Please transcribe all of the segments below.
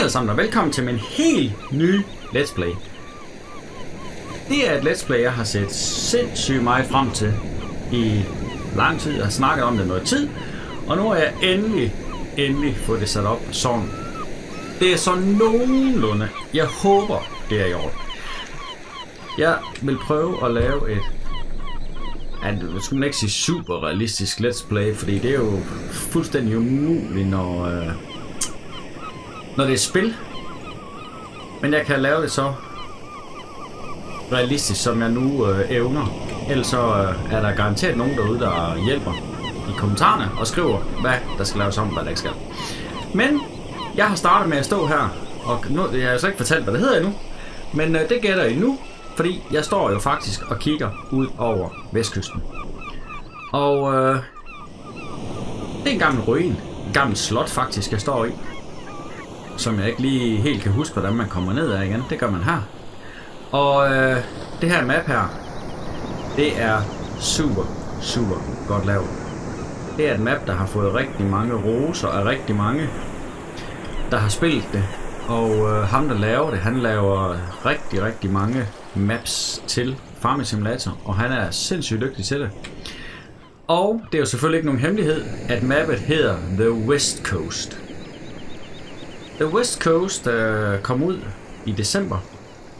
alle sammen, og velkommen til min helt nye Let's Play. Det er et Let's Play, jeg har set sindssygt meget frem til i lang tid. Jeg har snakket om det noget tid, og nu har jeg endelig, endelig fået det sat op sådan. Det er så nogenlunde. Jeg håber, det er i orden. Jeg vil prøve at lave et at det skulle man ikke sige super realistisk let's play, fordi det er jo fuldstændig umuligt, når, øh, når det er spil. Men jeg kan lave det så realistisk, som jeg nu øh, evner. Ellers så øh, er der garanteret nogen derude, der hjælper i kommentarerne og skriver, hvad der skal laves om, hvad der ikke skal. Men jeg har startet med at stå her, og nu, jeg har så ikke fortalt, hvad det hedder endnu, men øh, det gætter I nu, fordi jeg står jo faktisk og kigger ud over vestkysten. Og øh, det er en gammel ruin. En gammel slot faktisk, jeg står i. Som jeg ikke lige helt kan huske, hvordan man kommer ned af igen. Det gør man her. Og øh, det her map her, det er super, super godt lavet. Det er et map, der har fået rigtig mange roser af rigtig mange, der har spillet det. Og øh, ham, der laver det, han laver rigtig, rigtig mange maps til Farming Simulator, og han er sindssygt dygtig til det. Og det er jo selvfølgelig ikke nogen hemmelighed, at mappet hedder The West Coast. The West Coast øh, kom ud i december,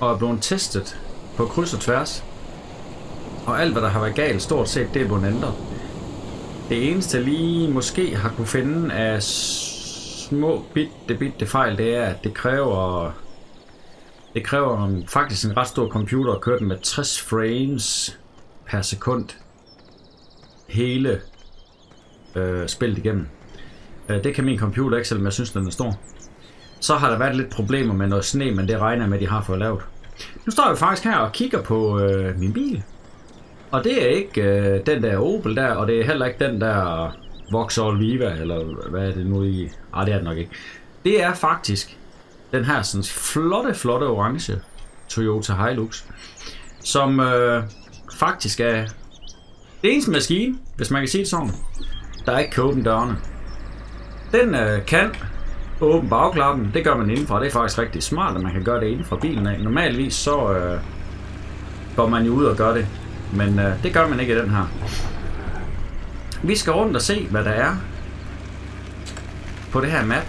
og er blevet testet på kryds og tværs. Og alt, hvad der har været galt, stort set, det er blevet ændret. Det eneste lige måske har kunne finde af små bitte, bitte fejl, det er, at det kræver det kræver en, faktisk en ret stor computer at køre den med 60 frames per sekund hele øh, spillet igennem. Øh, det kan min computer ikke, selvom jeg synes, den er stor. Så har der været lidt problemer med noget sne, men det regner med, at de har fået lavet. Nu står jeg faktisk her og kigger på øh, min bil. Og det er ikke øh, den der Opel der, og det er heller ikke den der Vauxhall Viva, eller hvad er det nu i? Ah, det er det nok ikke. Det er faktisk den her sådan flotte, flotte orange Toyota Hilux, som øh, faktisk er det eneste maskine, hvis man kan sige det sådan, der ikke kan åbne dørene. Den øh, kan åbne bagklappen, det gør man indenfor. det er faktisk rigtig smart, at man kan gøre det inden bilen af. Normalvis så øh, går man jo ud og gør det, men øh, det gør man ikke i den her. Vi skal rundt og se, hvad der er på det her map.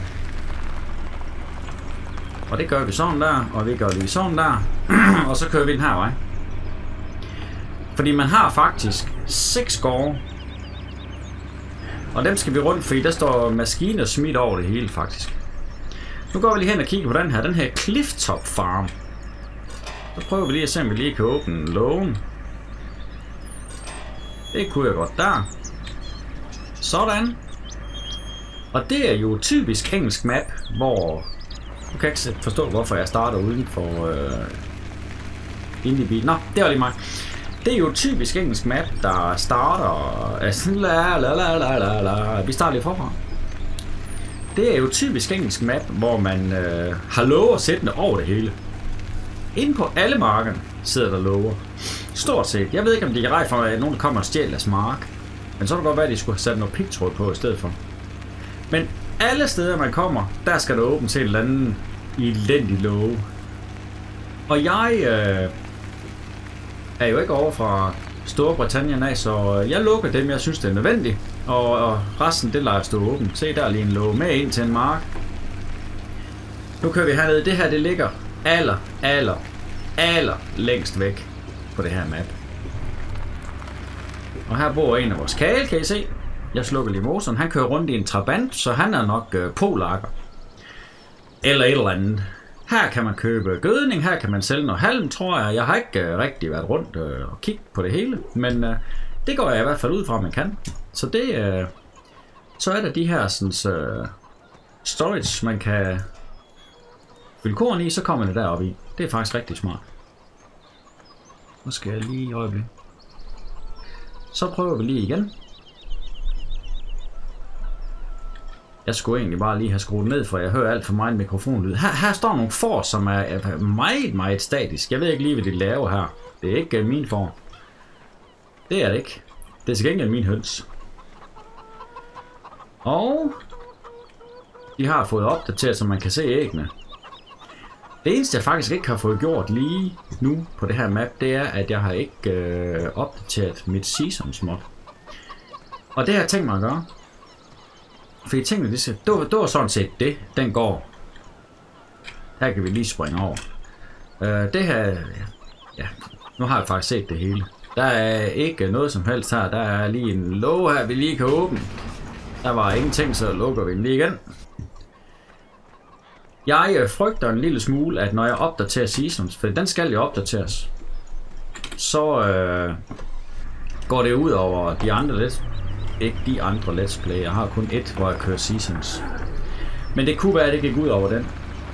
Og det gør vi sådan der, og vi gør lige sådan der. og så kører vi den her vej. Fordi man har faktisk 6 gårde. Og dem skal vi rundt, fordi der står maskiner smidt over det hele faktisk. Nu går vi lige hen og kigger på den her. Den her Clifftop Farm. Så prøver vi lige at se, om vi lige kan åbne lågen. Det kunne jeg godt der. Sådan. Og det er jo typisk engelsk map, hvor du kan ikke forstå, hvorfor jeg starter uden for øh, inde i bilen. Nå, det var lige mig. Det er jo typisk engelsk map, der starter... Altså, la, la, la, la, la, la. Vi starter lige forfra. Det er jo typisk engelsk map, hvor man øh, har lover sættende over det hele. Inde på alle markerne sidder der lover. Stort set. Jeg ved ikke, om de er rej for, at nogen kommer og stjæler deres mark. Men så kan det godt være, at de skulle have sat noget pigtråd på i stedet for. Men alle steder, man kommer, der skal der åbne til en eller anden elendig love. Og jeg øh, er jo ikke over fra Storbritannien af, så jeg lukker dem, jeg synes, det er nødvendigt. Og, og resten, det lader stå åben. Se, der er lige en låge med ind til en mark. Nu kører vi herned. Det her, det ligger aller, aller, aller længst væk på det her map. Og her bor en af vores kale, kan I se. Jeg slukker lige motoren. Han kører rundt i en trabant, så han er nok øh, polakker. Eller et eller andet. Her kan man købe gødning, her kan man sælge noget halm, tror jeg. Jeg har ikke øh, rigtig været rundt øh, og kigge på det hele, men øh, det går jeg i hvert fald ud fra, at man kan. Så det, øh, så er der de her sådan, øh, storage, man kan fylde korn i, så kommer det deroppe i. Det er faktisk rigtig smart. Nu skal jeg lige i øjeblik. Så prøver vi lige igen. Jeg skulle egentlig bare lige have skruet ned, for jeg hører alt for meget mikrofonlyd. Her, her står nogle får, som er meget, meget statisk. Jeg ved ikke lige, hvad de laver her. Det er ikke øh, min form. Det er det ikke. Det er til gengæld min høns. Og de har fået opdateret, så man kan se æggene. Det eneste, jeg faktisk ikke har fået gjort lige nu på det her map, det er, at jeg har ikke øh, opdateret mit Seasons mod. Og det har jeg tænkt mig at gøre. Fordi tingene, det, det, var, det var sådan set det, den går. Her kan vi lige springe over. Øh, det her, ja, nu har jeg faktisk set det hele. Der er ikke noget som helst her. Der er lige en låge her, vi lige kan åbne. Der var ingenting, så lukker vi den lige igen. Jeg øh, frygter en lille smule, at når jeg opdaterer Seasons, for den skal jo opdateres, så øh, går det ud over de andre lidt. ikke de andre let's play. Jeg har kun et, hvor jeg kører Seasons. Men det kunne være, at det gik ud over den.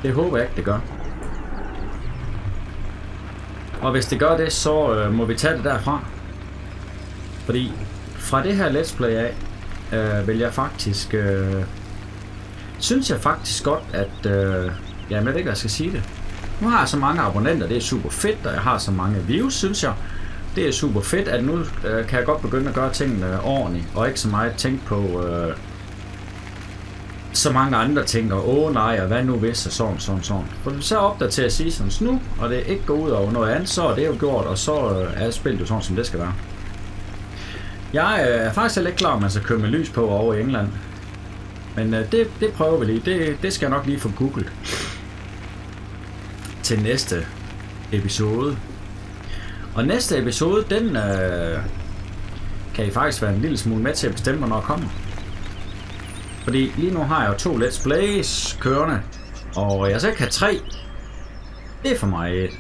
Det håber jeg ikke, det gør. Og hvis det gør det, så øh, må vi tage det derfra. Fordi fra det her let's play af, øh, vil jeg faktisk... Øh, synes jeg faktisk godt, at... Øh, ja, jeg ved ikke, hvad jeg skal sige det. Nu har jeg så mange abonnenter, det er super fedt, og jeg har så mange views, synes jeg. Det er super fedt, at nu øh, kan jeg godt begynde at gøre tingene ordentligt, og ikke så meget tænke på øh, så mange andre tænker, og åh nej, og hvad nu hvis, og sådan, sådan, sådan. For så opdaterer seasons nu, og det ikke går ud over noget andet, så er det jo gjort, og så er spillet jo sådan, som det skal være. Jeg øh, er faktisk heller ikke klar, om man skal køre med lys på over i England. Men øh, det, det prøver vi lige. Det, det skal jeg nok lige få googlet. Til næste episode. Og næste episode, den øh, kan I faktisk være en lille smule med til at bestemme, hvornår kommer. Fordi lige nu har jeg jo to Let's Plays kørende. Og jeg så ikke have tre. Det er for mig et.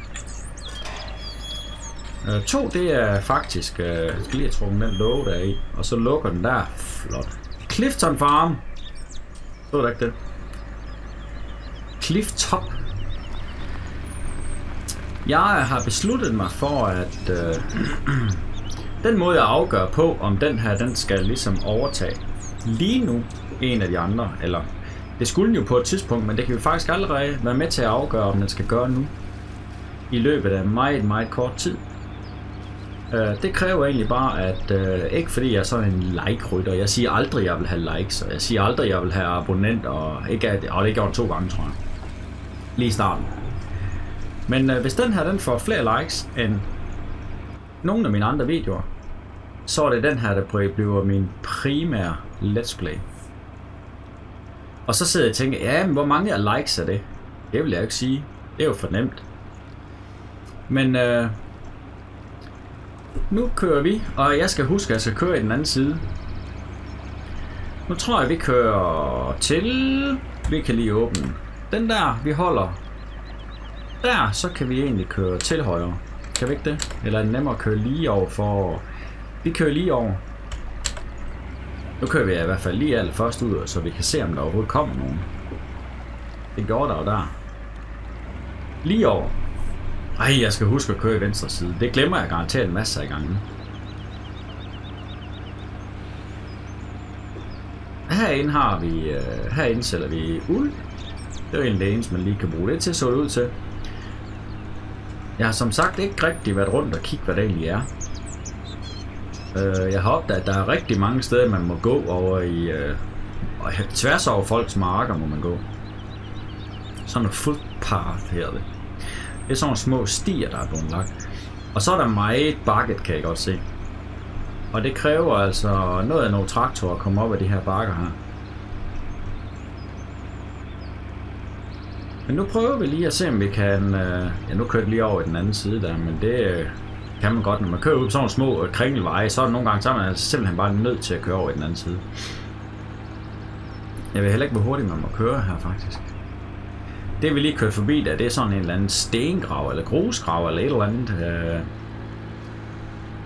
Øh, to, det er faktisk... Øh, jeg skal lige have den låge der i. Og så lukker den der. Flot. Clifton Farm. Så er ikke det. Cliff Top. Jeg har besluttet mig for, at øh, den måde jeg afgør på, om den her den skal ligesom overtage lige nu en af de andre, eller det skulle den jo på et tidspunkt, men det kan vi faktisk allerede være med til at afgøre, om den skal gøre nu i løbet af meget, meget kort tid. Uh, det kræver egentlig bare, at uh, ikke fordi jeg er sådan en like-rytter, jeg siger aldrig, at jeg vil have likes, og jeg siger aldrig, at jeg vil have abonnenter, og, ikke, at, og det gjort to gange, tror jeg. Lige i starten. Men uh, hvis den her den får flere likes end nogle af mine andre videoer, så er det den her, der bliver min primære let's play. Og så sidder jeg og tænker, ja, men hvor mange af likes er det? Det vil jeg ikke sige. Det er jo for nemt. Men øh, nu kører vi, og jeg skal huske, at jeg skal køre i den anden side. Nu tror jeg, vi kører til... Vi kan lige åbne den der, vi holder. Der, så kan vi egentlig køre til højre. Kan vi ikke det? Eller er det nemmere at køre lige over for... Vi kører lige over. Nu kører vi i hvert fald lige alt først ud, så vi kan se, om der overhovedet kommer nogen. Det gjorde der jo der. Lige over. Ej, jeg skal huske at køre i venstre side. Det glemmer jeg garanteret en masse af gange. Herinde har vi, øh, herinde sælger vi uld. Det er en det eneste, man lige kan bruge det til, så det ud til. Jeg har som sagt ikke rigtig været rundt og kigge, hvad det egentlig er. Øh, jeg har opdaget, at der er rigtig mange steder, man må gå over i... Øh, og tværs over folks marker må man gå. Sådan en footpath her det. Det er sådan nogle små stier, der er blevet lagt. Og så er der meget bakket, kan jeg godt se. Og det kræver altså noget af nogle traktorer at komme op af de her bakker her. Men nu prøver vi lige at se, om vi kan... Øh, ja, nu kører det lige over i den anden side der, men det øh, kan man godt. Når man kører ud på sådan nogle små øh, kringelveje, så er det nogle gange, så er man altså simpelthen bare nødt til at køre over i den anden side. Jeg ved heller ikke, hvor hurtigt man må køre her, faktisk. Det vi lige kørte forbi der, det er sådan en eller anden stengrav, eller grusgrav, eller et eller andet. Øh,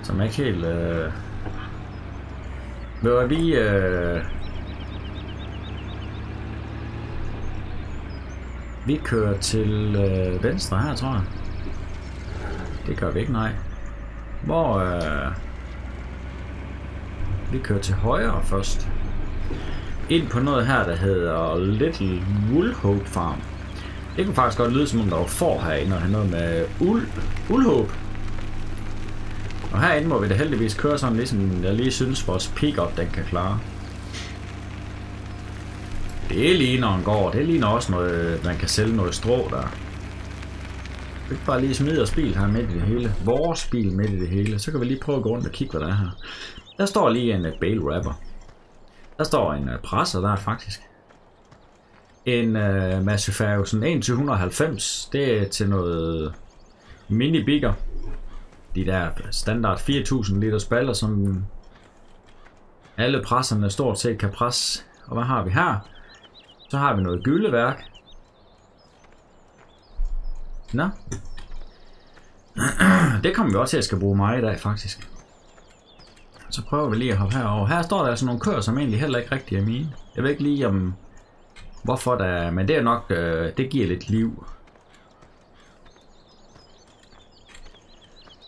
som er ikke helt... Øh, hvor vi... Øh, vi kører til øh, venstre her, tror jeg. Det gør vi ikke, nej. Hvor... Øh, vi kører til højre først. Ind på noget her, der hedder Little Woolhope Farm. Det kunne faktisk godt lyde som om der var får herinde og noget med uld, uldhåb. Og herinde må vi da heldigvis køre sådan ligesom jeg lige synes vores pickup den kan klare. Det ligner en gård. Det ligner også noget, man kan sælge noget strå der. Ikke bare lige smide os bil her midt i det hele. Vores bil midt i det hele. Så kan vi lige prøve at gå rundt og kigge, hvad der er her. Der står lige en uh, bale wrapper. Der står en øh, uh, presser der faktisk. En øh, uh, Massey Ferguson 190. Det er til noget mini bigger. De der standard 4000 liter spaller, som alle presserne stort set kan presse. Og hvad har vi her? Så har vi noget gyldeværk. Nå. Det kommer vi også til at skal bruge meget i dag, faktisk. Så prøver vi lige at hoppe herover. Her står der altså nogle køer, som egentlig heller ikke rigtig er mine. Jeg ved ikke lige om... Hvorfor der er... Men det er nok... Øh, det giver lidt liv.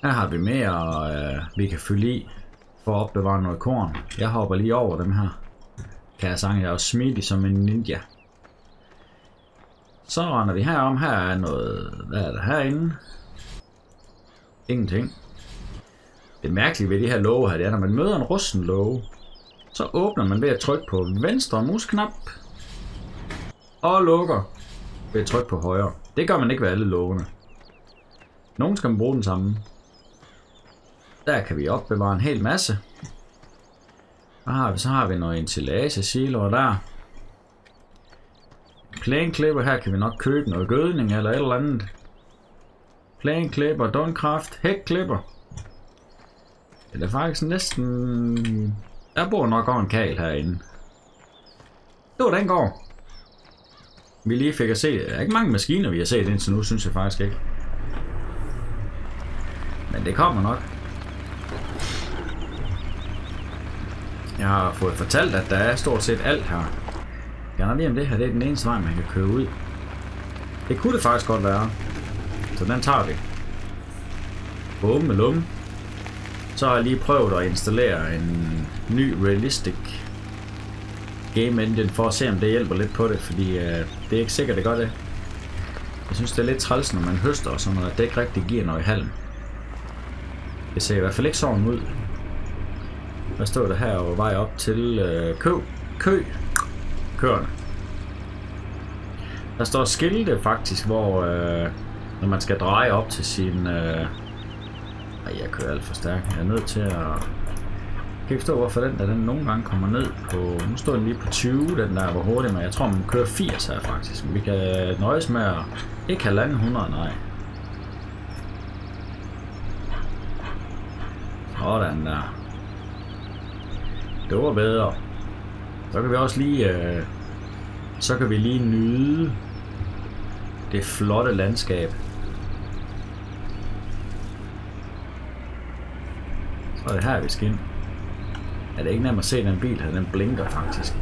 Her har vi mere, øh, vi kan fylde i for at opbevare noget korn. Jeg hopper lige over dem her. Kan jeg sange, jeg er jo smidig som en ninja. Så render vi herom. Her er noget... Hvad er der herinde? Ingenting. Det mærkelige ved de her låge her, det er, når man møder en rusten låge, så åbner man ved at trykke på venstre musknap og lukker ved at trykke på højre. Det gør man ikke ved alle lågene. Nogen skal man bruge den samme. Der kan vi opbevare en hel masse. Så har vi, så har vi noget ensilage siloer der. Planklipper, her kan vi nok købe noget gødning eller et eller andet. Planklipper, donkraft, hækklipper. Det er faktisk næsten... Der bor nok over en kal herinde. Det var den går. Vi lige fik at se. Der er ikke mange maskiner, vi har set indtil nu, synes jeg faktisk ikke. Men det kommer nok. Jeg har fået fortalt, at der er stort set alt her. Jeg ved lige om det her det er den eneste vej, man kan køre ud. Det kunne det faktisk godt være. Så den tager vi. Bum med lum. Så har jeg lige prøvet at installere en ny Realistic Game Engine for at se om det hjælper lidt på det, fordi øh, det er ikke sikkert det gør det. Jeg synes det er lidt træls når man høster og sådan noget, at det ikke rigtig giver noget i halm. Det ser i hvert fald ikke sådan ud. Hvad står der her og vej op til øh, kø? Kø? Køerne. Der står skilte faktisk, hvor øh, når man skal dreje op til sin... Øh... ej, jeg kører alt for stærkt. Jeg er nødt til at... Jeg kan ikke forstå, hvorfor den der den nogle gange kommer ned på... Nu står den lige på 20, den der, hvor hurtigt, men jeg tror, man kører 80 her faktisk. Vi kan nøjes med at... Ikke halvanden 100, nej. Sådan der. Det var bedre. Så kan vi også lige... Øh, så kan vi lige nyde det flotte landskab. Så er det her, vi skal ind. Er det ikke nemt at se den bil her? Den blinker faktisk.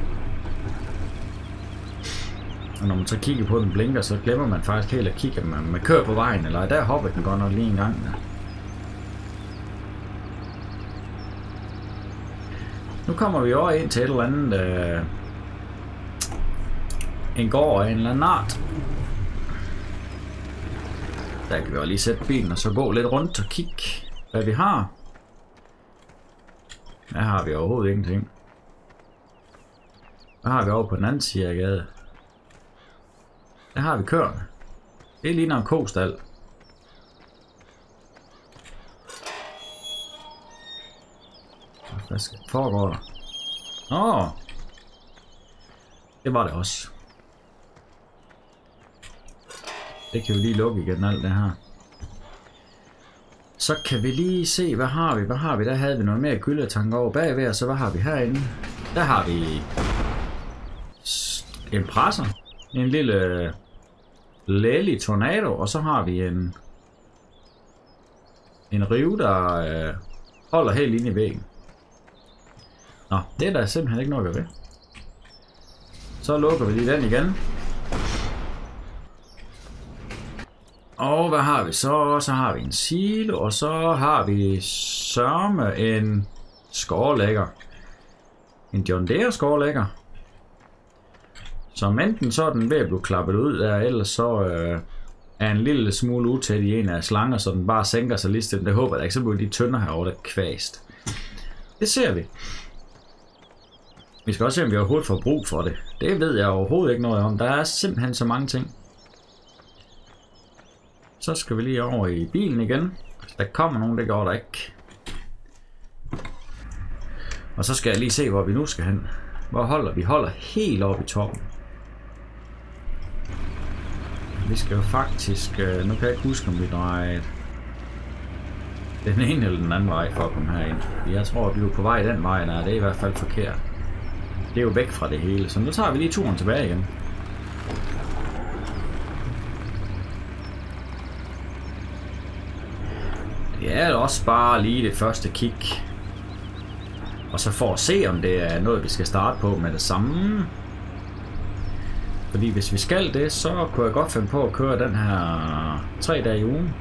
Og når man så kigger på, den blinker, så glemmer man faktisk helt at kigge, at man, man kører på vejen, eller der hopper den godt nok lige en gang. Der. Nu kommer vi over ind til et eller andet... Øh, en gård af en eller anden art. Der kan vi jo lige sætte bilen og så gå lidt rundt og kigge, hvad vi har. Der har vi overhovedet ingenting. Hvad har vi over på den anden side af gaden? Der har vi køerne. Det ligner en kostal. Hvad foregår der? Nå! Det var det også. Det kan vi lige lukke igen alt det her. Så kan vi lige se, hvad har vi? Hvad har vi? Der havde vi noget mere gyldetanker over bagved, og så hvad har vi herinde? Der har vi en presser. En lille Lely Tornado, og så har vi en en rive, der øh, holder helt inde i væggen. Nå, det er der simpelthen ikke noget at gøre ved. Så lukker vi lige den igen. Og hvad har vi så? Så har vi en silo, og så har vi sørme en skovlægger. En John Deere skovlægger. Som enten så er den ved at blive klappet ud der, eller så øh, er en lille smule utæt i en af slanger, så den bare sænker sig lige stille. Det håber jeg ikke, så bliver de tønder herovre der kvæst. Det ser vi. Vi skal også se, om vi overhovedet får brug for det. Det ved jeg overhovedet ikke noget om. Der er simpelthen så mange ting. Så skal vi lige over i bilen igen. Der kommer nogen, det går der ikke. Og så skal jeg lige se, hvor vi nu skal hen. Hvor holder vi? holder helt oppe i toppen. Vi skal jo faktisk... Øh, nu kan jeg ikke huske, om vi drejer den ene eller den anden vej for at komme herind. Jeg tror, at vi er på vej den vej, der det er i hvert fald forkert. Det er jo væk fra det hele, så nu tager vi lige turen tilbage igen. Det er også bare lige det første kig. Og så for at se, om det er noget, vi skal starte på med det samme. Fordi hvis vi skal det, så kunne jeg godt finde på at køre den her tre dage i ugen.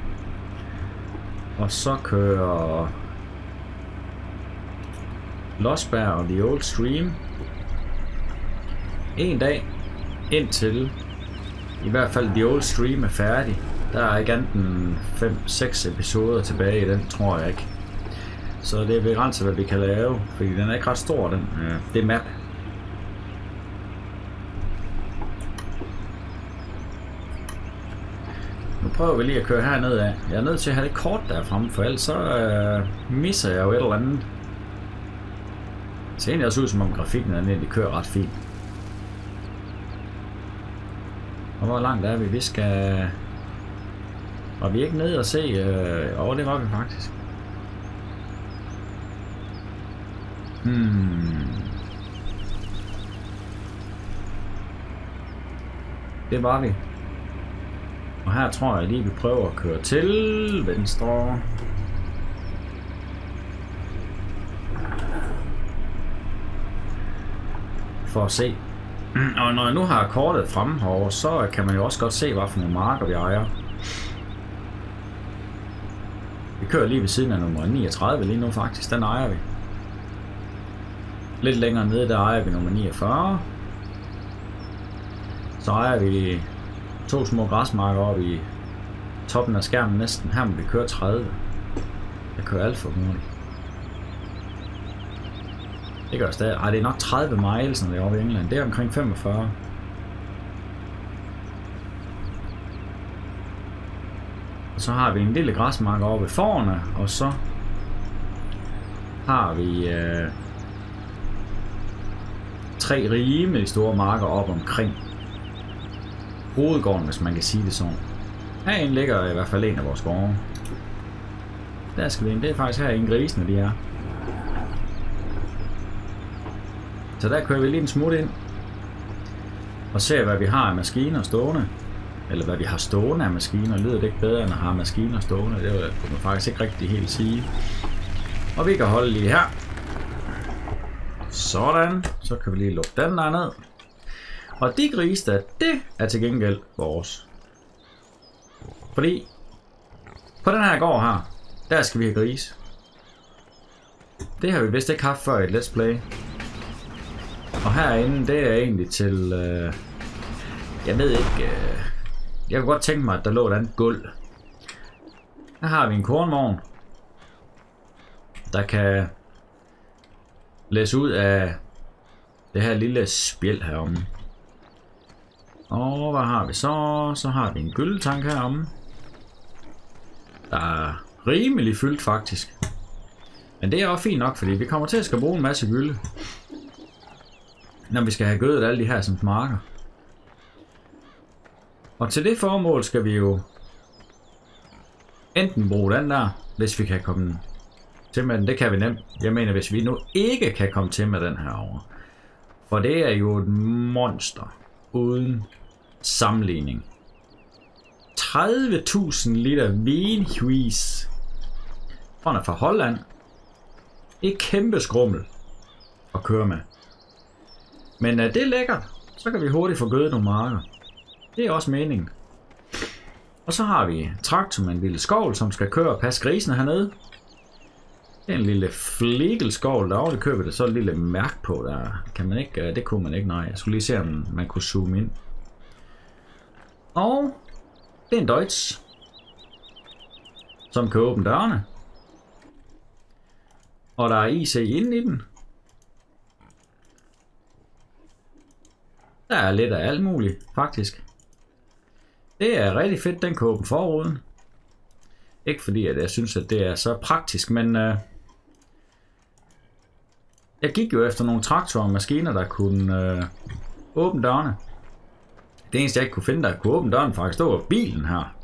Og så køre Losberg og The Old Stream. En dag indtil i hvert fald The Old Stream er færdig. Der er ikke andet end 5-6 episoder tilbage i den, tror jeg ikke. Så det er begrænset, hvad vi kan lave, fordi den er ikke ret stor, den, øh, det map. Nu prøver vi lige at køre herned af. Jeg er nødt til at have det kort der fremme, for ellers så øh, misser jeg jo et eller andet. Det ser egentlig også ud som om grafikken den egentlig kører ret fint. Og hvor langt er vi? Vi skal... Var vi ikke nede og se? Øh... Oh, det var vi faktisk. Hmm. Det var vi. Og her tror jeg lige, vi prøver at køre til venstre. For at se. Mm, og når jeg nu har kortet fremme herovre, så kan man jo også godt se, hvad for nogle marker vi ejer. Vi kører lige ved siden af nummer 39 lige nu faktisk, den ejer vi. Lidt længere nede, der ejer vi nummer 49. Så ejer vi to små græsmarker oppe i toppen af skærmen næsten. Her må vi køre 30. Jeg kører alt for hurtigt. Det gør stadig. Ej, det er nok 30 miles, når det er oppe i England. Det er omkring 45. Og så har vi en lille græsmark oppe ved forerne, og så har vi øh, tre rimelig store marker op omkring hovedgården, hvis man kan sige det sådan. Herinde ligger i hvert fald en af vores gårde. Der skal vi ind. Det er faktisk herinde grisene, de er. Så der kører vi lige en smut ind. Og ser, hvad vi har af maskiner stående. Eller hvad vi har stående af maskiner. Lyder det ikke bedre, end at have maskiner stående? Det kunne man faktisk ikke rigtig helt sige. Og vi kan holde lige her. Sådan. Så kan vi lige lukke den der ned. Og de grise der, det er til gengæld vores. Fordi på den her gård her, der skal vi have gris. Det har vi vist ikke haft før i et Let's Play. Og herinde, det er egentlig til... Øh, jeg ved ikke... Øh, jeg kunne godt tænke mig, at der lå et andet gulv. Her har vi en kornvogn. Der kan læse ud af det her lille spjæl heromme. Og hvad har vi så? Så har vi en gyldetank heromme. Der er rimelig fyldt faktisk. Men det er også fint nok, fordi vi kommer til at skal bruge en masse gylde. Når vi skal have gødet alle de her som marker. Og til det formål skal vi jo enten bruge den der, hvis vi kan komme til med den. Det kan vi nemt. Jeg mener, hvis vi nu ikke kan komme til med den her over. For det er jo et monster uden sammenligning. 30.000 liter vinhuis. Han er fra Holland. Et kæmpe skrummel at køre med. Men uh, det er lækkert. Så kan vi hurtigt få gødet nogle marker. Det er også meningen. Og så har vi traktor med en lille skovl, som skal køre og passe grisene hernede. Det er en lille flikelskovl, derovre, det køber det så et lille mærke på. Der kan man ikke, øh, det kunne man ikke, nej. Jeg skulle lige se, om man kunne zoome ind. Og det er en Deutsch, som kan åbne dørene. Og der er IC inde i den. Der er lidt af alt muligt, faktisk. Det er rigtig fedt, den kan åbne forruden. Ikke fordi, at jeg synes, at det er så praktisk, men... Øh, jeg gik jo efter nogle traktorer og maskiner, der kunne øh, åbne dørene. Det eneste, jeg ikke kunne finde, der kunne åbne døren, faktisk, det var bilen her.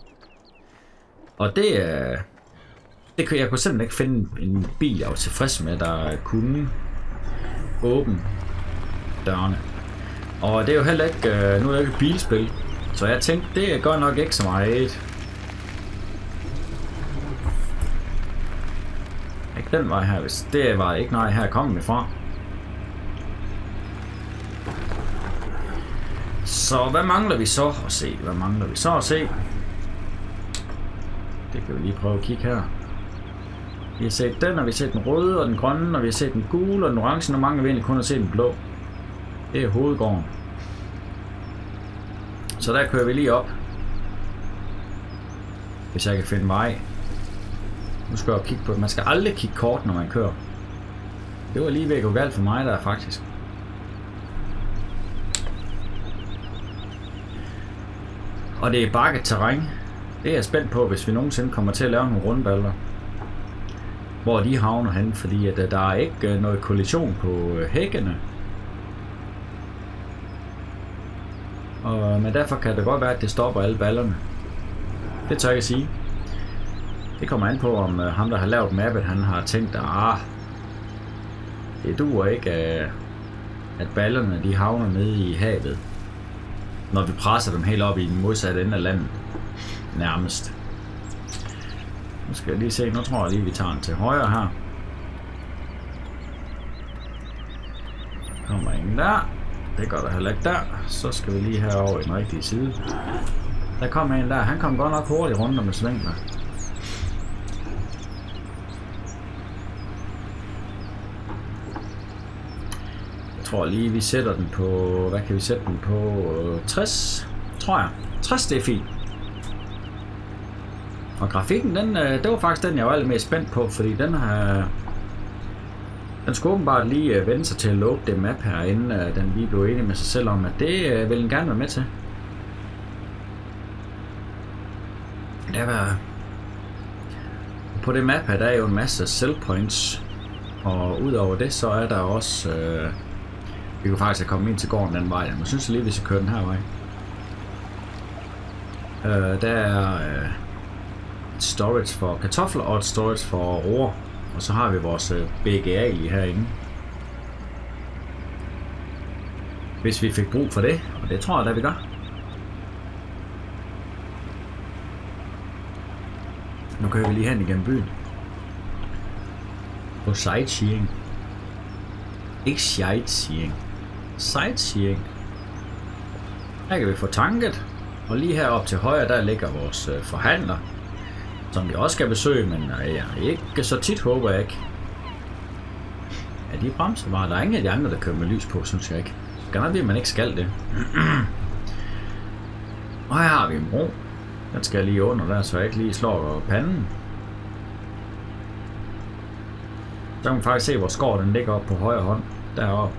Og det, Øh, det kunne, jeg kunne simpelthen ikke finde en bil, jeg var tilfreds med, der kunne åbne dørene. Og det er jo heller ikke, øh, nu er det ikke et bilspil, så jeg tænkte, det er godt nok ikke så meget. Ikke den vej her, hvis det var ikke noget her kommer fra. Så hvad mangler vi så at se? Hvad mangler vi så at se? Det kan vi lige prøve at kigge her. Vi har set den, og vi har set den røde og den grønne, og vi har set den gule og den orange, Nu mangler vi egentlig kun at se den blå. Det er hovedgården. Så der kører vi lige op. Hvis jeg kan finde vej. Nu skal jeg kigge på det. Man skal aldrig kigge kort, når man kører. Det var lige ved at gå galt for mig der faktisk. Og det er bakket terræn. Det er jeg spændt på, hvis vi nogensinde kommer til at lave nogle rundballer. Hvor de havner hen, fordi at øh, der er ikke øh, noget kollision på øh, hækkene. Og, men derfor kan det godt være, at det stopper alle ballerne. Det tør jeg ikke sige. Det kommer an på, om øh, ham, der har lavet mappet, han har tænkt, at ah, det duer ikke, øh, at ballerne de havner nede i havet når vi presser dem helt op i den modsatte ende af landet. Nærmest. Nu skal jeg lige se, nu tror jeg lige, vi tager den til højre her. Kommer ingen der. Det gør der heller ikke der. Så skal vi lige herover i den rigtige side. Der kommer en der. Han kom godt nok hurtigt rundt med Jeg tror lige, vi sætter den på... Hvad kan vi sætte den på? 60, tror jeg. 60, det er fint. Og grafikken, den, øh, det var faktisk den, jeg var allermest mere spændt på, fordi den har... Den skulle åbenbart lige øh, vende sig til at load det map her, inden øh, den lige blev enig med sig selv om, at det øh, vil den gerne være med til. Der var... På det map her, der er jo en masse sell points, og udover det, så er der også... Øh, vi kunne faktisk have kommet ind til gården den vej. Jeg synes lige, vi skal køre den her vej. Øh, der er øh, et storage for kartofler og et storage for roer. Og så har vi vores øh, BGA lige herinde. Hvis vi fik brug for det, og det tror jeg da vi gør. Nu kører vi lige hen igennem byen. På sightseeing. Ikke sightseeing sightseeing. Her kan vi få tanket, og lige heroppe til højre, der ligger vores øh, forhandler, som vi også skal besøge, men øh, ja, ikke så tit håber jeg ikke. Ja, de bremser bare. Der er ingen af de andre, der kører med lys på, synes jeg ikke. Gerne nok det, man ikke skal det. og her har vi en bro. Den skal jeg lige under der, så jeg ikke lige slår panden. Så kan man faktisk se, hvor skår den ligger op på højre hånd. Deroppe.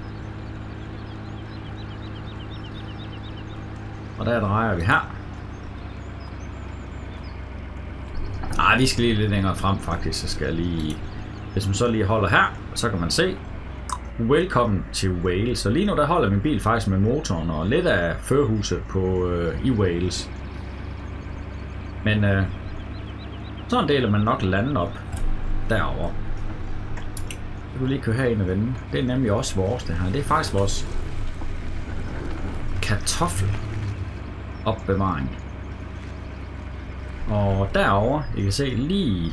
Og der drejer vi her. Nej, vi skal lige lidt længere frem faktisk, så skal jeg lige... Hvis man så lige holder her, så kan man se, Welcome til Wales. Så lige nu der holder min bil faktisk med motoren og lidt af førhuset på, øh, i Wales. Men øh, sådan deler man nok landet op derovre. Jeg vil lige køre herind og vende. Det er nemlig også vores det her. Det er faktisk vores kartoffel opbevaring. Og derover, I kan se lige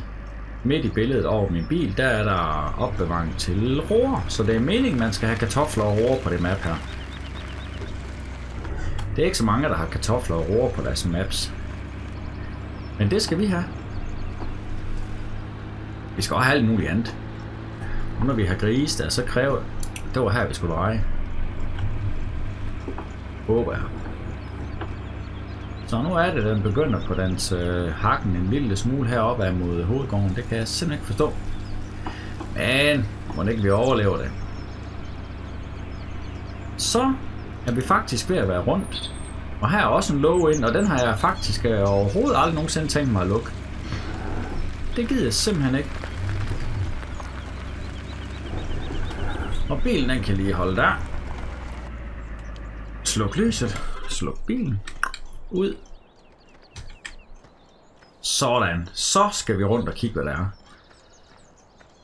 midt i billedet over min bil, der er der opbevaring til roer. Så det er meningen, man skal have kartofler og roer på det map her. Det er ikke så mange, der har kartofler og roer på deres maps. Men det skal vi have. Vi skal også have alt muligt andet. Og når vi har grise der, så kræver... Det var her, vi skulle dreje. Håber jeg. Så nu er det, den begynder på dens øh, hakken en lille smule heroppe mod hovedgården. Det kan jeg simpelthen ikke forstå. Men, må ikke vi overlever det. Så er vi faktisk ved at være rundt. Og her er også en låge ind, og den har jeg faktisk øh, overhovedet aldrig nogensinde tænkt mig at lukke. Det gider jeg simpelthen ikke. Og bilen den kan lige holde der. Sluk lyset. Sluk bilen. Ud. Sådan. Så skal vi rundt og kigge, hvad der er.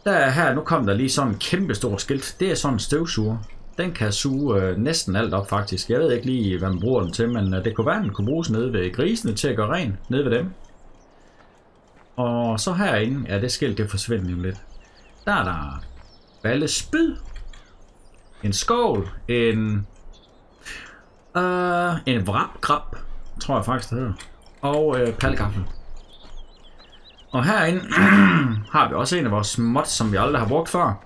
Der er her, nu kom der lige sådan en kæmpe stor skilt. Det er sådan en støvsuger. Den kan suge øh, næsten alt op faktisk. Jeg ved ikke lige, hvad man bruger den til, men øh, det kunne være, at den kunne bruges nede ved grisene til at gøre ren. Nede ved dem. Og så herinde, ja det skilt det forsvinder jo lidt. Der er der ballespyd. En skål. En... Øh, en vrapkrab, tror jeg faktisk det hedder. Og øh, palgaffel. Og herinde har vi også en af vores mods, som vi aldrig har brugt før.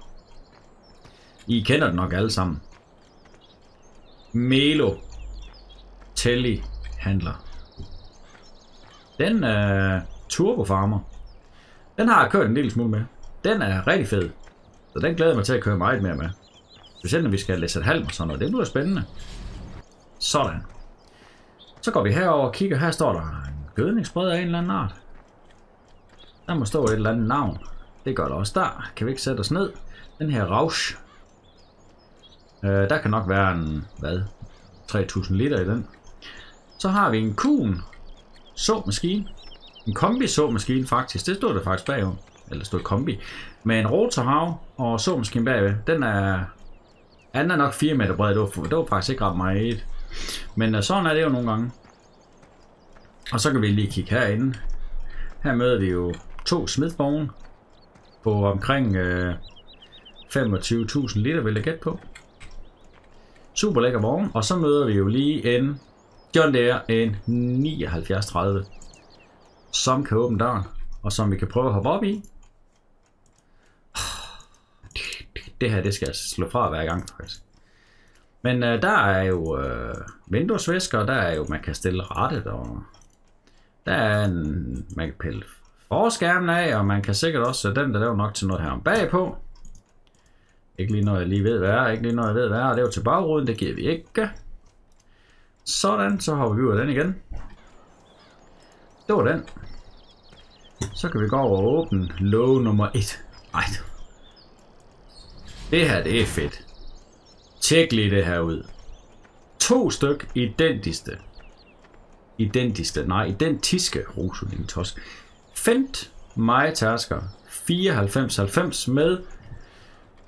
I kender den nok alle sammen. Melo Telly handler. Den er øh, turbofarmer. Den har jeg kørt en lille smule med. Den er rigtig fed. Så den glæder jeg mig til at køre meget mere med. Specielt når vi skal læse et halm og sådan noget. Det bliver spændende. Sådan. Så går vi herover og kigger. Her står der en gødningsbrød af en eller anden art. Der må stå et eller andet navn. Det gør der også der. Kan vi ikke sætte os ned? Den her Rausch. Øh, der kan nok være en, hvad? 3000 liter i den. Så har vi en kun såmaskine. En kombi såmaskine faktisk. Det stod der faktisk bagom. Eller stod kombi. Med en rotorhav og såmaskine bagved. Den er... Den er nok 4 meter bred. Det var, det var faktisk ikke ret meget. Men uh, sådan er det jo nogle gange. Og så kan vi lige kigge herinde. Her møder vi jo to smidvogne på omkring øh, 25.000 liter, vil jeg gætte på. Super lækker vogn, og så møder vi jo lige en John Deere en 7930, som kan åbne døren, og som vi kan prøve at hoppe op i. Det her, det skal jeg altså slå fra hver gang, faktisk. Men øh, der er jo øh, vinduesvæsker, der er jo, man kan stille rettet, og der er en, man kan pille forskærmen af, og man kan sikkert også sætte den, der laver nok til noget her bagpå. Ikke lige noget, jeg lige ved, hvad er. Ikke lige noget, jeg ved, hvad er. Det er jo til bagruden, det giver vi ikke. Sådan, så hopper vi ud af den igen. Det var den. Så kan vi gå over og åbne låge nummer 1. Ej. Det her, det er fedt. Tjek lige det her ud. To styk identiske. Identiske, nej, identiske Rosolin Tosk. Fent Majtasker 9490 med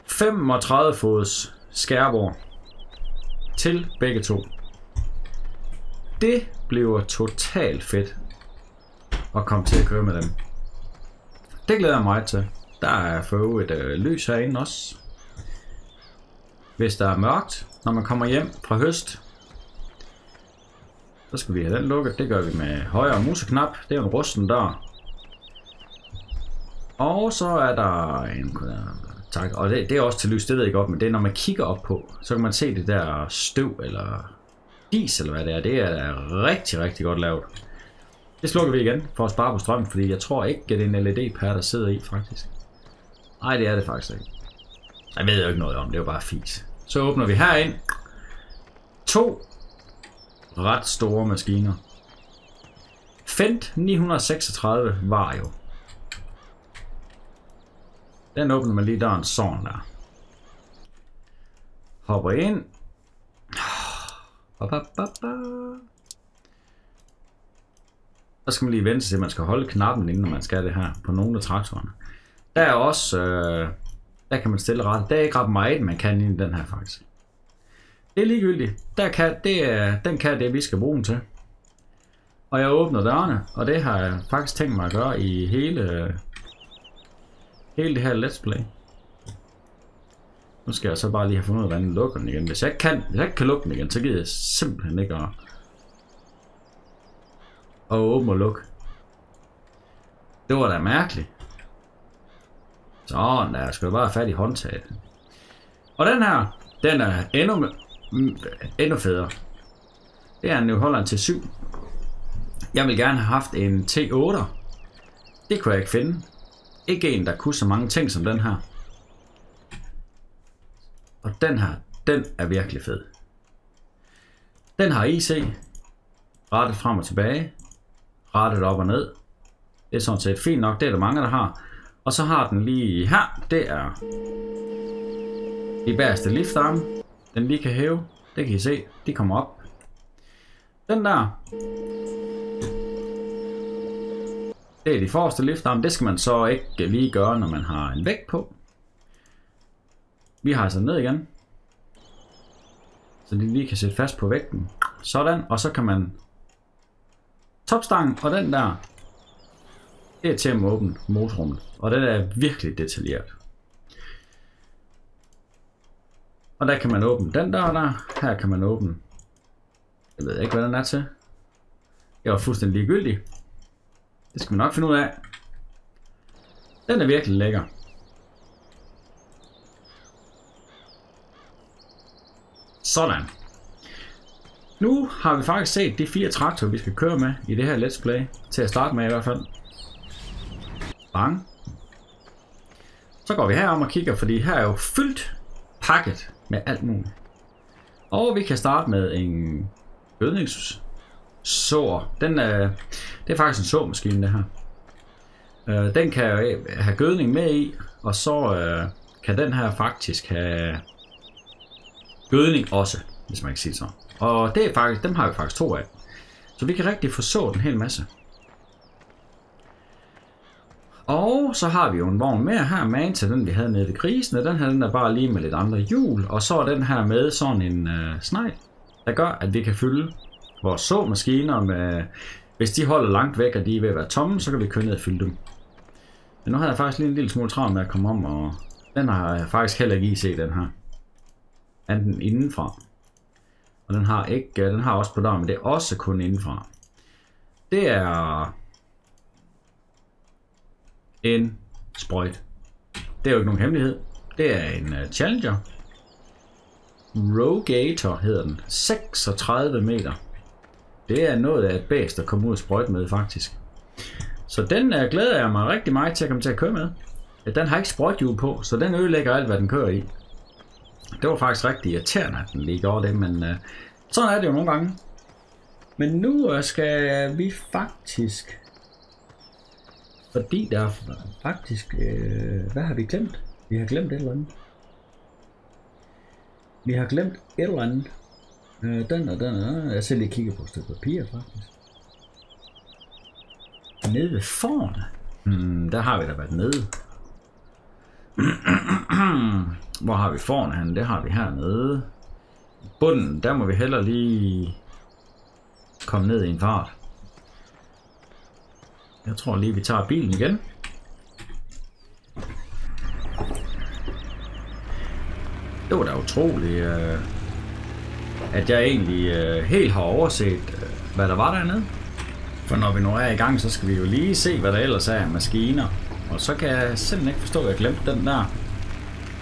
35 fods skærbord til begge to. Det bliver totalt fedt at komme til at køre med dem. Det glæder jeg mig til. Der er for et øh, lys herinde også. Hvis der er mørkt, når man kommer hjem fra høst, så skal vi have den lukket. Det gør vi med højre museknap. Det er en rusten dør. Og så er der en... Tak. Og det, det er også til lys, det ved jeg godt, men det er når man kigger op på, så kan man se det der støv eller dis eller hvad det er. Det er rigtig, rigtig godt lavet. Det slukker vi igen for at spare på strøm, fordi jeg tror ikke, at det er en LED-pære, der sidder i faktisk. Nej, det er det faktisk ikke. Jeg ved jo ikke noget om, det er jo bare fis. Så åbner vi herind. To ret store maskiner. Fendt 936 var jo den åbner man lige døren sådan der. Hopper ind. Hop, hop, hop, Så skal man lige vente til, at man skal holde knappen, inden man skal det her på nogle af traktorerne. Der er også, øh, der kan man stille ret. Der er ikke ret meget, man kan i den her faktisk. Det er ligegyldigt. Der kan, det er, den kan det, vi skal bruge den til. Og jeg åbner dørene, og det har jeg faktisk tænkt mig at gøre i hele hele det her let's play. Nu skal jeg så bare lige have fundet ud af, hvordan den lukker den igen. Hvis jeg, kan, hvis jeg ikke kan lukke den igen, så gider jeg simpelthen ikke at, at åbne og lukke. Det var da mærkeligt. Sådan der, skal du bare have fat i håndtaget. Og den her, den er endnu, endnu federe. Det er en New Holland til 7. Jeg vil gerne have haft en T8. Det kunne jeg ikke finde. Ikke en, der kunne så mange ting som den her. Og den her, den er virkelig fed. Den har IC. Rettet frem og tilbage. Rettet op og ned. Det er sådan set fint nok. Det er der mange, der har. Og så har den lige her. Det er de bagerste liftarme. Den lige kan hæve. Det kan I se. De kommer op. Den der. Det er de forreste liftarme. Det skal man så ikke lige gøre, når man har en vægt på. Vi har altså ned igen. Så de lige kan sætte fast på vægten. Sådan, og så kan man topstangen og den der, det er til at åbne motorrummet. Og den er virkelig detaljeret. Og der kan man åbne den der der. Her kan man åbne. Jeg ved ikke, hvad den er til. Det var fuldstændig ligegyldig. Det skal vi nok finde ud af. Den er virkelig lækker. Sådan. Nu har vi faktisk set de fire traktorer, vi skal køre med i det her Let's Play. Til at starte med i hvert fald. Bang. Så går vi herom og kigger, fordi her er jo fyldt pakket med alt muligt. Og vi kan starte med en gødningssår. Den er, det er faktisk en såmaskine, det her. Øh, den kan have gødning med i, og så øh, kan den her faktisk have gødning også, hvis man kan sige det så. Og det er faktisk, dem har vi faktisk to af. Så vi kan rigtig få så en hel masse. Og så har vi jo en vogn mere her, med til den vi havde nede ved krisen. Den her den er bare lige med lidt andre hjul. Og så er den her med sådan en øh, snegl, der gør, at vi kan fylde vores såmaskiner med... Hvis de holder langt væk, og de er ved at være tomme, så kan vi køre ned og fylde dem. Men nu har jeg faktisk lige en lille smule travlt med at komme om, og den har jeg faktisk heller ikke i se, den her. Anden indenfra. Og den har ikke, øh, den har også på døren, men det er også kun indenfra. Det er en sprøjt. Det er jo ikke nogen hemmelighed. Det er en uh, Challenger. Rogator hedder den. 36 meter. Det er noget af et bæst at komme ud og sprøjte med, faktisk. Så den uh, glæder jeg mig rigtig meget til at komme til at køre med. Den har ikke sprøjthjul på, så den ødelægger alt, hvad den kører i. Det var faktisk rigtig irriterende, at den lige gjorde det, men uh, sådan er det jo nogle gange. Men nu uh, skal vi faktisk fordi der er faktisk... Øh, hvad har vi glemt? Vi har glemt et eller andet. Vi har glemt et eller andet. Øh, den og den og den. Jeg selv lige kigge på et stykke papir, faktisk. Nede ved forne. Hmm, der har vi da været nede. Hvor har vi forne han? Det har vi hernede. Bunden, der må vi heller lige komme ned i en fart. Jeg tror lige, vi tager bilen igen. Det var da utroligt, øh, at jeg egentlig øh, helt har overset, øh, hvad der var dernede. For når vi nu er i gang, så skal vi jo lige se, hvad der ellers er af maskiner. Og så kan jeg simpelthen ikke forstå, at jeg glemte den der.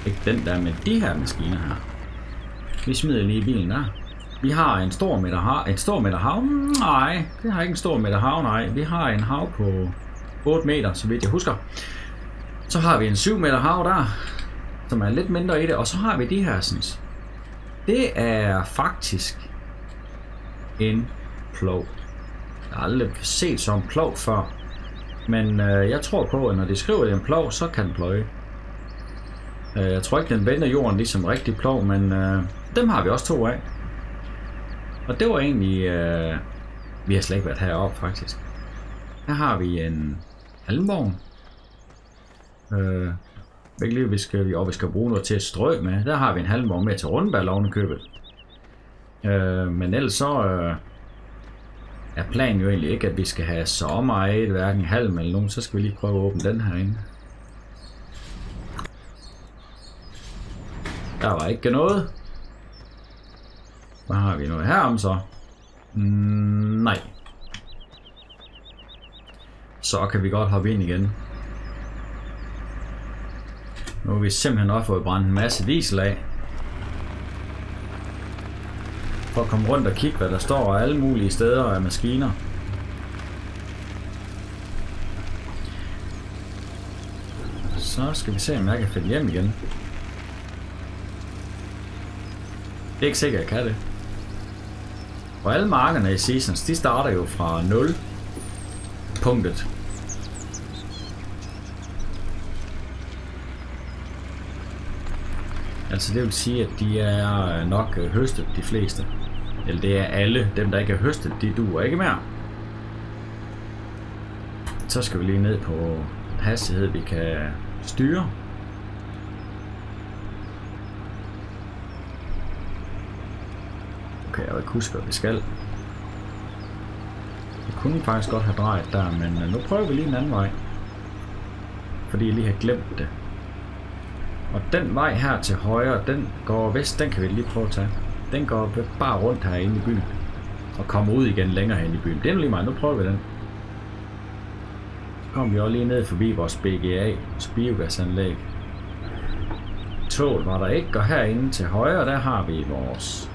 Ikke den der med de her maskiner her. Vi smider lige bilen der. Vi har en stor meter hav. En stor meter hav? Nej, det har ikke en stor meter hav, nej. Vi har en hav på 8 meter, så vidt jeg husker. Så har vi en 7 meter hav der, som er lidt mindre i det. Og så har vi de her, sådan. Det er faktisk en plov. Jeg har aldrig set sådan en plov før. Men øh, jeg tror på, at når de skriver, at det er en plov, så kan den pløje. Øh, jeg tror ikke, den vender jorden ligesom rigtig plov, men øh, dem har vi også to af. Og det var egentlig... Øh, vi har slet ikke været heroppe, faktisk. Her har vi en halmvogn. Øh, hvilket vi skal, vi, og vi skal bruge noget til at strø med. Der har vi en halmvogn med til rundballoven købet. Øh, men ellers så øh, er planen jo egentlig ikke, at vi skal have sommer af et, hverken halm eller nogen. Så skal vi lige prøve at åbne den her ind. Der var ikke noget. Hvad har vi noget her om så? Mm, nej. Så kan vi godt hoppe ind igen. Nu har vi simpelthen også fået brændt en masse diesel af. For at komme rundt og kigge, hvad der står alle mulige steder af maskiner. Så skal vi se, om jeg kan finde hjem igen. Det er ikke sikkert, jeg kan det. Og alle markerne i Seasons, de starter jo fra 0 punktet. Altså det vil sige, at de er nok øh, høstet, de fleste. Eller det er alle. Dem, der ikke er høstet, de duer ikke mere. Så skal vi lige ned på hastighed, vi kan styre. Okay, jeg ikke huske, hvad vi skal. Vi kunne faktisk godt have drejet der, men øh, nu prøver vi lige en anden vej. Fordi jeg lige har glemt det. Og den vej her til højre, den går vest, den kan vi lige prøve at tage. Den går bare rundt herinde i byen. Og kommer ud igen længere hen i byen. Det er lige meget, nu prøver vi den. Så kommer vi også lige ned forbi vores BGA, vores biogasanlæg. Tål var der ikke, og herinde til højre, der har vi vores...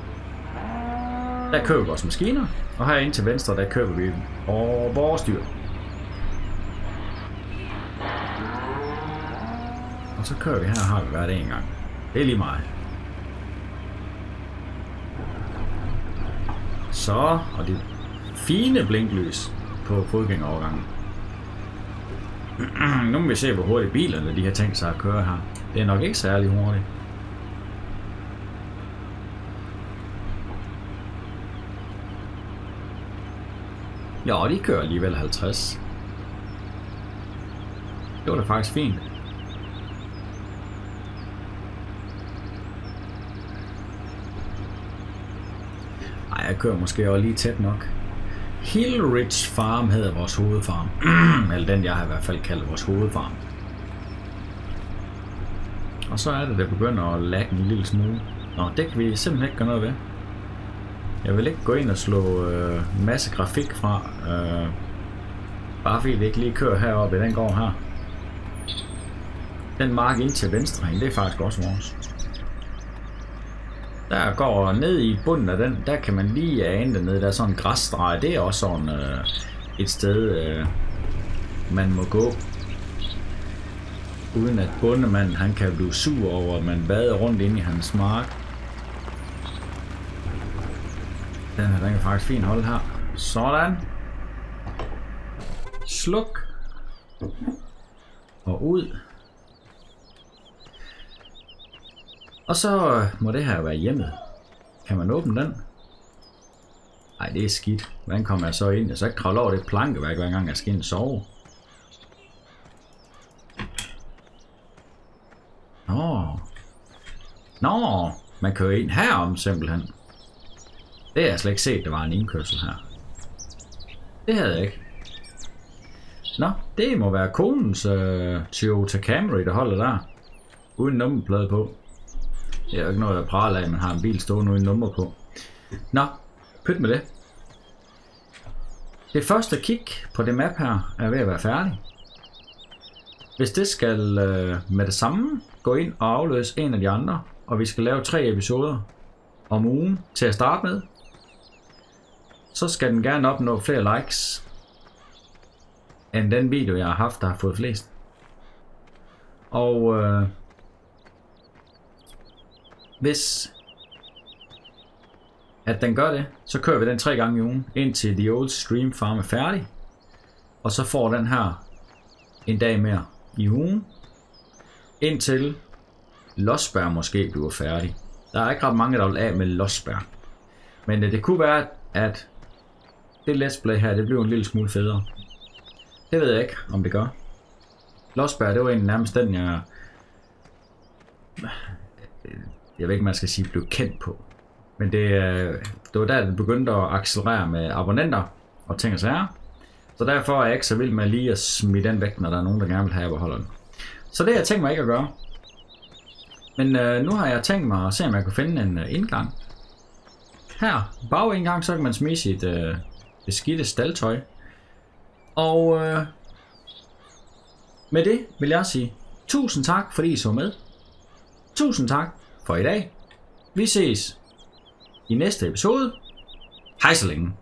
Der kører vi vores maskiner, og herinde til venstre, der kører vi og vores dyr. Og så kører vi her, har vi været en gang. Det er lige meget. Så, og det fine blinklys på fodgængerovergangen. nu må vi se, hvor hurtigt bilerne de har tænkt sig at køre her. Det er nok ikke særlig hurtigt. Ja, de kører alligevel 50. Det var da faktisk fint. Ej, jeg kører måske også lige tæt nok. Hillridge Farm hedder vores hovedfarm. Eller den, jeg har i hvert fald kaldt vores hovedfarm. Og så er det, der begynder at lagge en lille smule. Nå, det kan vi simpelthen ikke gøre noget ved. Jeg vil ikke gå ind og slå øh, en masse grafik fra. Øh, bare fordi det ikke lige kører heroppe i den går her. Den mark ind til venstre, det er faktisk også vores. Der går ned i bunden af den, der kan man lige ane det ned. Der er sådan en græsstreg. Det er også sådan øh, et sted, øh, man må gå. Uden at bundemanden han kan blive sur over, at man bader rundt ind i hans mark. Den her, den kan faktisk fint holde her. Sådan. Sluk. Og ud. Og så må det her være hjemmet. Kan man åbne den? Nej, det er skidt. Hvordan kommer jeg så ind? Jeg så ikke kravle over det plankeværk, hver gang jeg skal ind og sove. Nå. Nå, man kører ind herom simpelthen. Det har jeg slet ikke set, der var en indkørsel her. Det havde jeg ikke. Nå, det må være konens øh, Toyota Camry, der holder der. Uden nummerplade på. Det er jo ikke noget, jeg praler af, at man har en bil stående uden nummer på. Nå, pyt med det. Det første kig på det map her er ved at være færdig. Hvis det skal øh, med det samme gå ind og afløse en af de andre, og vi skal lave tre episoder om ugen til at starte med, så skal den gerne opnå flere likes end den video, jeg har haft, der har fået flest. Og øh, hvis at den gør det, så kører vi den tre gange i ugen, indtil The Old Stream Farm er færdig. Og så får den her en dag mere i ugen, indtil Losberg måske bliver færdig. Der er ikke ret mange, der vil af med Losberg. Men øh, det kunne være, at det let's play her, det bliver en lille smule federe. Det ved jeg ikke, om det gør. Losberg, det var egentlig nærmest den, jeg... Jeg ved ikke, man skal sige, blev kendt på. Men det, øh, det var der, det begyndte at accelerere med abonnenter og ting og sager. Så derfor er jeg ikke så vild med lige at smide den væk, når der er nogen, der gerne vil have, at beholder den. Så det har jeg tænkt mig ikke at gøre. Men øh, nu har jeg tænkt mig at se, om jeg kan finde en øh, indgang. Her, bagindgang, så kan man smide sit øh, beskidte staldtøj. Og øh, med det vil jeg sige tusind tak, fordi I så med. Tusind tak for i dag. Vi ses i næste episode. Hej så længe.